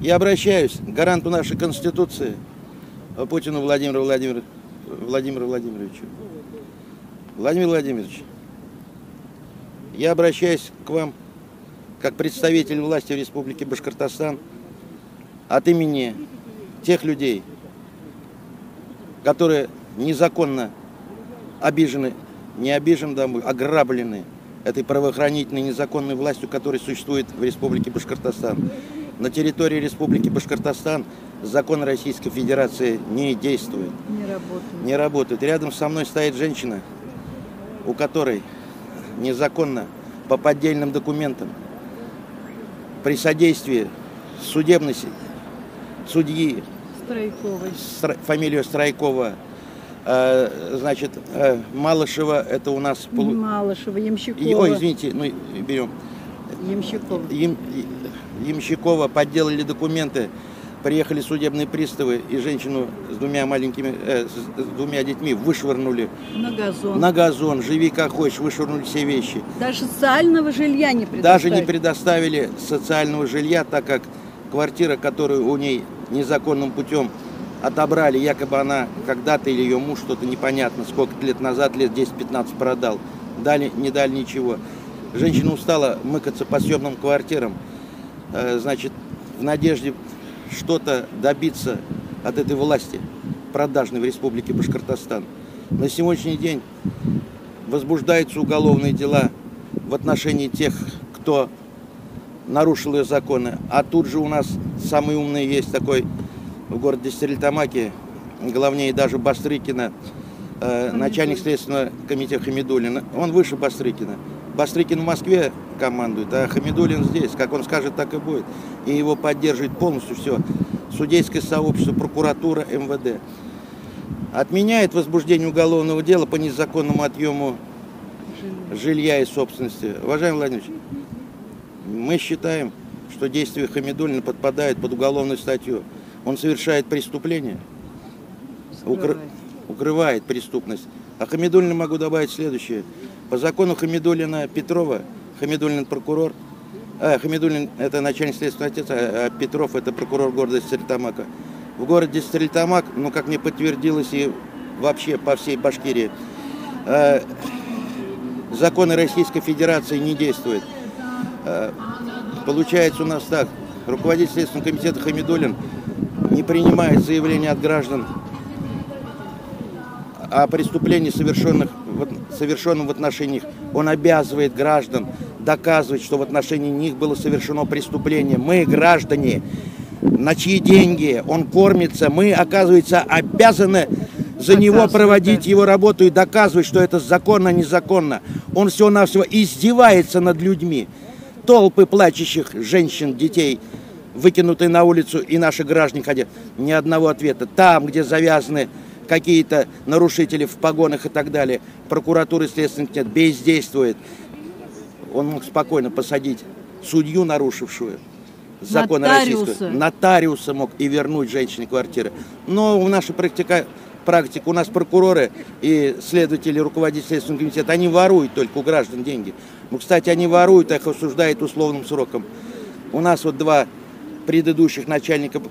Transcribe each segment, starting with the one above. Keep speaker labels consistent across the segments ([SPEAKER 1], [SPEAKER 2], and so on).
[SPEAKER 1] Я обращаюсь к гаранту нашей Конституции, Путину Владимиру Владимир, Владимиру Владимировичу. Владимир Владимирович, я обращаюсь к вам как представитель власти в Республике Башкортостан от имени тех людей, которые незаконно обижены, не обижены, да, ограблены этой правоохранительной незаконной властью, которая существует в Республике Башкортостан. На территории Республики Башкортостан закон Российской Федерации не действует.
[SPEAKER 2] Не работает.
[SPEAKER 1] Не работает. Рядом со мной стоит женщина, у которой незаконно по поддельным документам при содействии судебной судьи
[SPEAKER 2] Стройковой.
[SPEAKER 1] Стра- фамилию Страйкова, э, значит, э, Малышева, это у нас... полу-
[SPEAKER 2] Малышева, Ямщикова.
[SPEAKER 1] Ой, извините, ну берем.
[SPEAKER 2] Ямщикова.
[SPEAKER 1] Ям- Ямщикова подделали документы, приехали судебные приставы и женщину с двумя маленькими, э, с двумя детьми вышвырнули
[SPEAKER 2] На газон.
[SPEAKER 1] на газон, живи как хочешь, вышвырнули все вещи.
[SPEAKER 2] Даже социального жилья не предоставили.
[SPEAKER 1] Даже не предоставили социального жилья, так как квартира, которую у ней незаконным путем отобрали, якобы она когда-то или ее муж, что-то непонятно, сколько лет назад, лет 10-15 продал, дали, не дали ничего. Женщина устала мыкаться по съемным квартирам, значит, в надежде что-то добиться от этой власти продажной в Республике Башкортостан. На сегодняшний день возбуждаются уголовные дела в отношении тех, кто нарушил ее законы. А тут же у нас самый умный есть такой в городе Стерлитамаке, главнее даже Бастрыкина, э, начальник следственного комитета Хамидулина. Он выше Бастрыкина. Бастрыкин в Москве командует, а Хамидулин здесь. Как он скажет, так и будет. И его поддерживает полностью все. Судейское сообщество, прокуратура, МВД. Отменяет возбуждение уголовного дела по незаконному отъему жилья и собственности. Уважаемый Владимир Ильич, мы считаем, что действия Хамидулина подпадают под уголовную статью. Он совершает преступление, укрывает преступность. А Хамидулина могу добавить следующее. По закону Хамидулина Петрова, Хамидулин прокурор, а, Хамидулин это начальник следственного отец, а, а Петров это прокурор города Стерлитамака. В городе Стерлитамак, ну как мне подтвердилось и вообще по всей Башкирии, э, законы Российской Федерации не действуют. Э, Получается у нас так, руководитель Следственного комитета Хамидулин не принимает заявления от граждан о преступлении, совершенных, совершенном в отношении их. Он обязывает граждан доказывать, что в отношении них было совершено преступление. Мы, граждане, на чьи деньги он кормится, мы, оказывается, обязаны за него проводить
[SPEAKER 2] да.
[SPEAKER 1] его работу и доказывать, что это законно, незаконно. Он всего-навсего издевается над людьми. Толпы плачущих женщин, детей, выкинутые на улицу, и наши граждане ходят. Ни одного ответа. Там, где завязаны какие-то нарушители в погонах и так далее, прокуратура и следственный комитет бездействует. Он мог спокойно посадить судью, нарушившую закон
[SPEAKER 2] Нотариуса.
[SPEAKER 1] российского. Нотариуса мог и вернуть женщине квартиры. Но в нашей практика, практике у нас прокуроры и следователи, руководители Следственного комитета, они воруют только у граждан деньги. Ну, кстати, они воруют, их осуждают условным сроком. У нас вот два предыдущих начальника,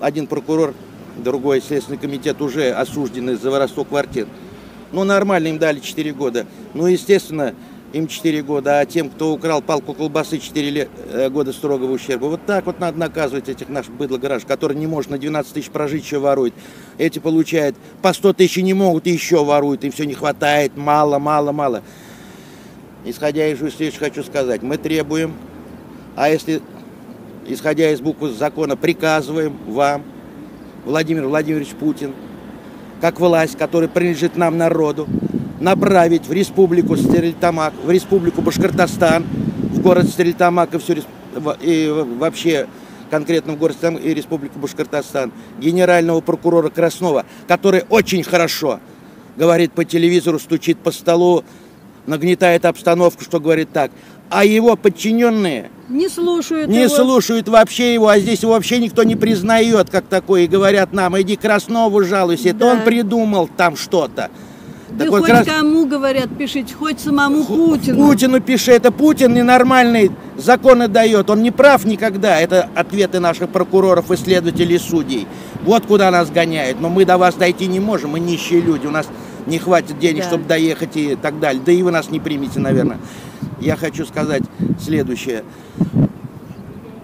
[SPEAKER 1] один прокурор, другой Следственный комитет уже осуждены за воровство квартир. Ну, нормально, им дали 4 года. Ну, естественно, им 4 года, а тем, кто украл палку колбасы, 4 ле- э, года строгого ущерба. Вот так вот надо наказывать этих наших быдло граждан, которые не может на 12 тысяч прожить, еще воруют. Эти получают по 100 тысяч не могут, и еще воруют, им все не хватает, мало, мало, мало. Исходя из следующего хочу сказать, мы требуем, а если, исходя из буквы закона, приказываем вам, Владимир Владимирович Путин, как власть, которая принадлежит нам, народу, направить в республику Стерлитамак, в республику Башкортостан, в город Стерлитамак и, всю, и вообще конкретно в город Стерлитамак и республику Башкортостан, генерального прокурора Краснова, который очень хорошо говорит по телевизору, стучит по столу, нагнетает обстановку, что говорит так. А его подчиненные
[SPEAKER 2] Не слушают
[SPEAKER 1] не
[SPEAKER 2] его.
[SPEAKER 1] слушают вообще его, а здесь его вообще никто не признает как такой. И говорят нам, иди Краснову жалуйся, это
[SPEAKER 2] Да.
[SPEAKER 1] он придумал там что-то. Вот
[SPEAKER 2] хоть
[SPEAKER 1] раз-
[SPEAKER 2] кому, говорят, пишите, хоть самому Путину.
[SPEAKER 1] Путину пиши, это Путин ненормальный законы дает, он не прав никогда. Это ответы наших прокуроров, исследователей, судей. Вот куда нас гоняют. Но мы до вас дойти не можем, мы нищие люди, у нас не хватит денег,
[SPEAKER 2] Да.
[SPEAKER 1] чтобы доехать и так далее. Да и вы нас не примете, наверное. Я хочу сказать следующее.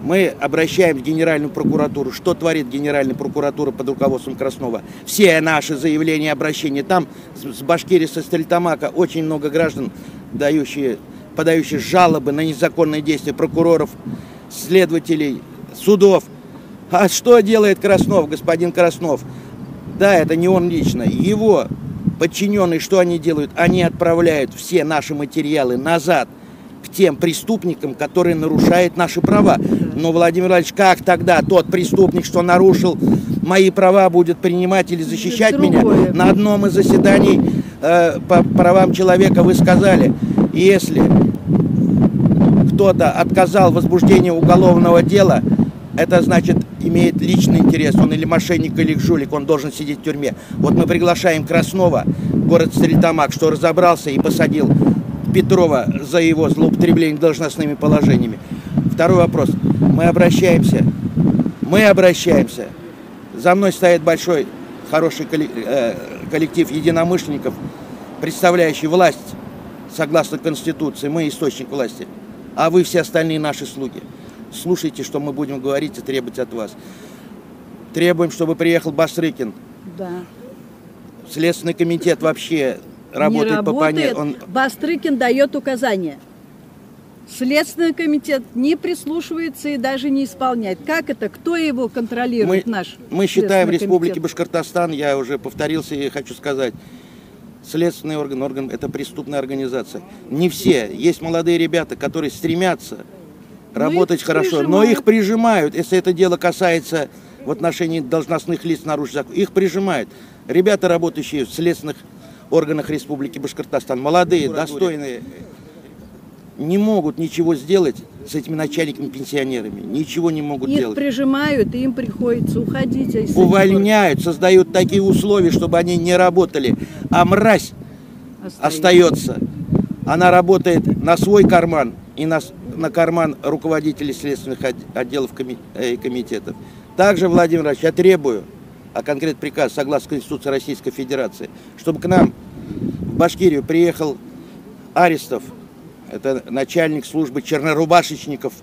[SPEAKER 1] Мы обращаемся в Генеральную прокуратуру. Что творит Генеральная прокуратура под руководством Краснова? Все наши заявления и обращения. Там с с Башкирии, со Стельтамака очень много граждан, дающие, подающие жалобы на незаконные действия прокуроров, следователей, судов. А что делает Краснов, господин Краснов? Да, это не он лично. Его подчиненные, что они делают? Они отправляют все наши материалы назад к тем преступникам, которые нарушают наши права. Но, Владимир Владимирович, как тогда тот преступник, что нарушил мои права, будет принимать или защищать меня? На одном из заседаний э, по правам человека вы сказали, если кто-то отказал в возбуждении уголовного дела, это значит имеет личный интерес, он или мошенник, или жулик, он должен сидеть в тюрьме. Вот мы приглашаем Краснова, город Стрельтамак, что разобрался и посадил Петрова за его злоупотребление должностными положениями. Второй вопрос. Мы обращаемся, мы обращаемся. За мной стоит большой, хороший э, коллектив единомышленников, представляющий власть согласно Конституции. Мы источник власти. А вы все остальные наши слуги. Слушайте, что мы будем говорить и требовать от вас. Требуем, чтобы приехал Басрыкин.
[SPEAKER 2] Да.
[SPEAKER 1] Следственный комитет вообще работает,
[SPEAKER 2] не
[SPEAKER 1] по
[SPEAKER 2] работает.
[SPEAKER 1] поне- он-
[SPEAKER 2] Бастрыкин дает указания. Следственный комитет не прислушивается и даже не исполняет. Как это? Кто его
[SPEAKER 1] Мы,
[SPEAKER 2] контролирует, наш
[SPEAKER 1] мы считаем в Республике? Башкортостан, я уже повторился и хочу сказать, следственный орган, орган это преступная организация. Не все. Есть молодые ребята, которые стремятся работать
[SPEAKER 2] их
[SPEAKER 1] хорошо, но
[SPEAKER 2] прижимают.
[SPEAKER 1] их прижимают, если это дело касается в отношении должностных лиц нарушить закон, их прижимают. Ребята, работающие в следственных органах Республики Башкортостан, молодые, достойные, не могут ничего сделать с этими начальниками-пенсионерами. Ничего не могут
[SPEAKER 2] Их
[SPEAKER 1] делать.
[SPEAKER 2] прижимают, и им приходится уходить. а
[SPEAKER 1] увольняют, создают такие условия, чтобы они не работали. А мразь
[SPEAKER 2] органов
[SPEAKER 1] остается. Она работает на свой карман и на, на карман руководителей следственных от- отделов э, и комитетов. Также, Владимир Владимирович, я требую, а конкретно приказ, согласно Конституции Российской Федерации, чтобы к нам в Башкирию приехал Арестов, это начальник службы чернорубашечников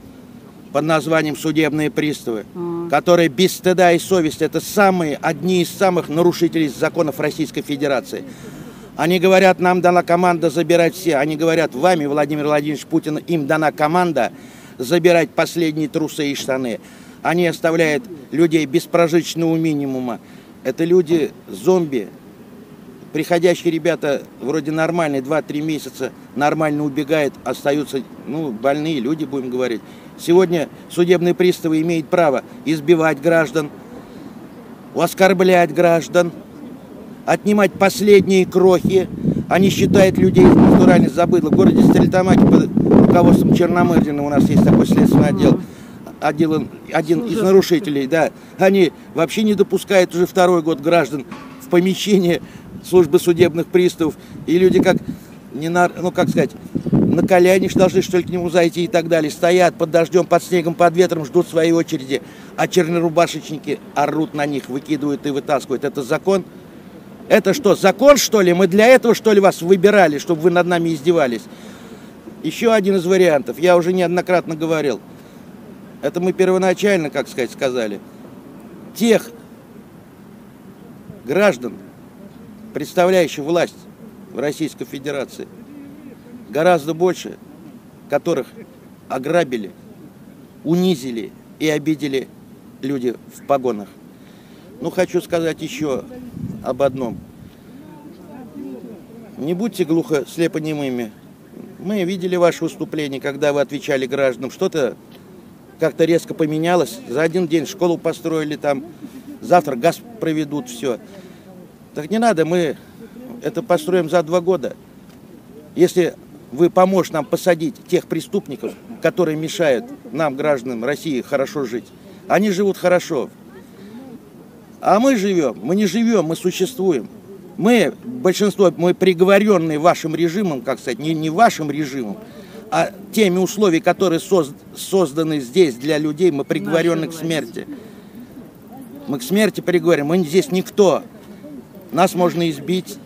[SPEAKER 1] под названием «Судебные приставы»,
[SPEAKER 2] А.
[SPEAKER 1] которые без стыда и совести, это самые, одни из самых нарушителей законов Российской Федерации. Они говорят, нам дана команда забирать все. Они говорят, вами, Владимир Владимирович Путин, им дана команда забирать последние трусы и штаны. Они оставляют людей без прожиточного минимума. Это люди зомби, приходящие ребята вроде нормальные, 2-3 месяца нормально убегают, остаются, ну, больные люди, будем говорить. Сегодня судебные приставы имеют право избивать граждан, оскорблять граждан, отнимать последние крохи. Они считают людей, натурально забыдло. В городе Стерлитамаке под руководством Черномырдина у нас есть такой следственный отдел. Отдел, один из нарушителей, да. Они вообще не допускают уже второй год граждан в помещение службы судебных приставов. И люди как, не на, ну как сказать, на коленях должны что ли к нему зайти и так далее. Стоят под дождем, под снегом, под ветром, ждут своей очереди. А чернорубашечники орут на них, выкидывают и вытаскивают. Это закон? Это что, закон, что ли? Мы для этого, что ли, вас выбирали, чтобы вы над нами издевались? Еще один из вариантов, я уже неоднократно говорил. Это мы первоначально, как сказать, сказали. Тех граждан, представляющих власть в Российской Федерации, гораздо больше, которых ограбили, унизили и обидели люди в погонах. Ну, хочу сказать еще об одном. Не будьте глухо слепонемыми. Мы видели ваше выступление, когда вы отвечали гражданам. Что-то как-то резко поменялось. За один день школу построили там, завтра газ проведут, все. Так не надо, мы это построим за два года. Если вы поможете нам посадить тех преступников, которые мешают нам, гражданам России, хорошо жить. Они живут хорошо. А мы живем, мы не живем, мы существуем. Мы, большинство, мы приговоренные вашим режимом, как сказать, не, не вашим режимом, а теми условиями, которые соз, созданы здесь для людей, мы приговорены к смерти. Мы к смерти приговорим, мы здесь никто. Нас можно избить,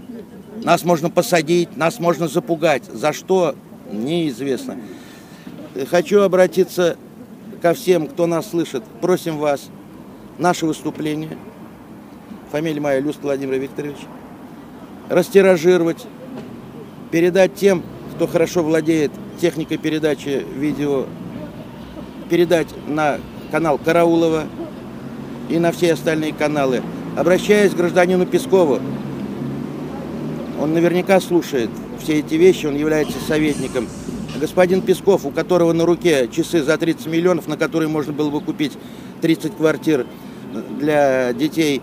[SPEAKER 1] нас можно посадить, нас можно запугать. За что, неизвестно. Хочу обратиться ко всем, кто нас слышит. Просим вас, наше выступление, фамилия моя Люст Владимир Викторович, растиражировать, передать тем, кто хорошо владеет техникой передачи видео, передать на канал Караулова и на все остальные каналы. Обращаясь к гражданину Пескову, он наверняка слушает все эти вещи, он является советником. Господин Песков, у которого на руке часы за 30 миллионов, на которые можно было бы купить 30 квартир для детей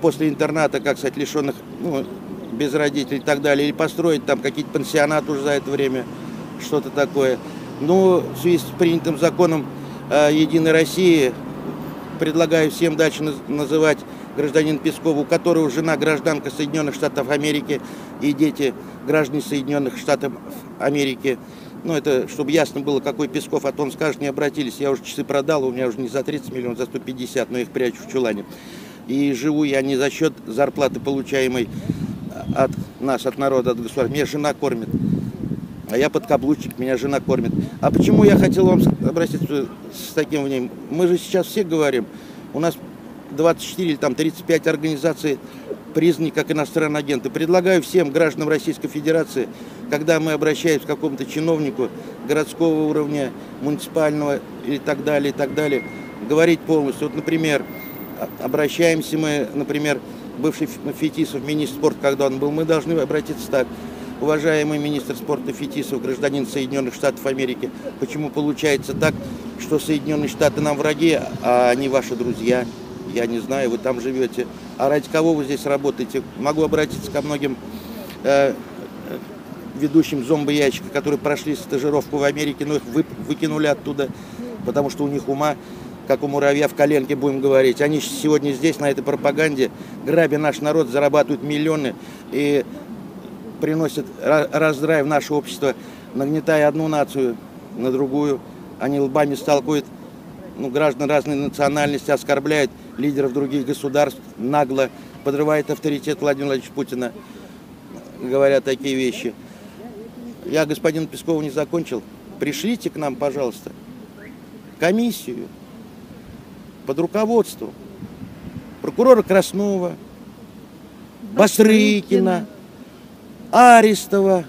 [SPEAKER 1] после интерната, как сказать, лишенных, ну, без родителей и так далее, или построить там какие-то пансионаты уже за это время, что-то такое. Ну, в связи с принятым законом э, Единой России, предлагаю всем дальше называть гражданин Песков, у которого жена гражданка Соединенных Штатов Америки и дети граждане Соединенных Штатов Америки. Ну, это, чтобы ясно было, какой Песков, а то он скажет, не обратились, я уже часы продал, у меня уже не за 30 миллионов, за 150, но их прячу в чулане. И живу я не за счет зарплаты, получаемой от нас, от народа, от государства. Меня жена кормит. А я подкаблучник, меня жена кормит. А почему я хотел вам обратиться с таким вниманием? Мы же сейчас все говорим, у нас 24 или там 35 организаций признаны как иностранные агенты. Предлагаю всем гражданам Российской Федерации, когда мы обращаемся к какому-то чиновнику городского уровня, муниципального и так далее, и так далее, говорить полностью. Вот, например, обращаемся мы, например, бывший Фетисов, министр спорта, когда он был, мы должны обратиться так. Уважаемый министр спорта Фетисов, гражданин Соединенных Штатов Америки, почему получается так, что Соединенные Штаты нам враги, а они ваши друзья? я не знаю, вы там живете. А ради кого вы здесь работаете? Могу обратиться ко многим э, ведущим зомбоящика, которые прошли стажировку в Америке, но их вы, выкинули оттуда, потому что у них ума, как у муравья в коленке, будем говорить. Они сегодня здесь, на этой пропаганде, грабя наш народ, зарабатывают миллионы и приносят раздрай в наше общество, нагнетая одну нацию на другую. Они лбами сталкивают ну, граждан разной национальности, оскорбляет лидеров других государств, нагло подрывает авторитет Владимира Владимировича Путина, говоря такие вещи. Я господину Пескову не закончил. Пришлите к нам, пожалуйста, комиссию под руководством прокурора Краснова, Басрыкина, Арестова.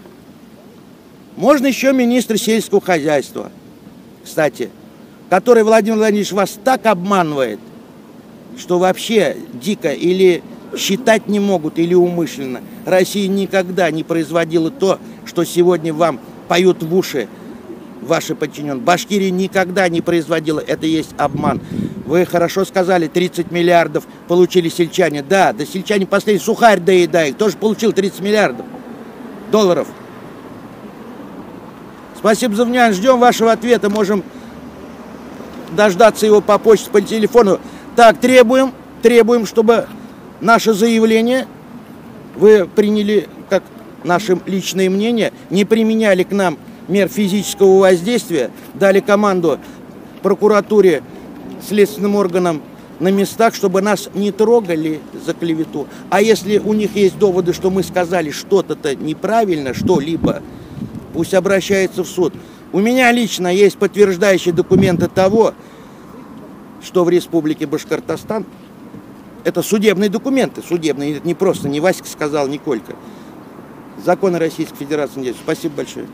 [SPEAKER 1] Можно еще министра сельского хозяйства. Кстати, который Владимир Владимирович вас так обманывает, что вообще дико или считать не могут, или умышленно. Россия никогда не производила то, что сегодня вам поют в уши ваши подчиненные. Башкирия никогда не производила, это есть обман. Вы хорошо сказали, 30 миллиардов получили сельчане. Да, да сельчане последний сухарь доедают, тоже получил 30 миллиардов долларов. Спасибо за внимание, ждем вашего ответа, можем дождаться его по почте, по телефону. Так, требуем, требуем, чтобы наше заявление вы приняли как наше личное мнение, не применяли к нам мер физического воздействия, дали команду прокуратуре, следственным органам на местах, чтобы нас не трогали за клевету. А если у них есть доводы, что мы сказали что-то неправильно, что-либо, пусть обращается в суд. У меня лично есть подтверждающие документы того, что в республике Башкортостан это судебные документы, судебные, не просто, не Васька сказал, не Колька. Законы Российской Федерации. Спасибо большое.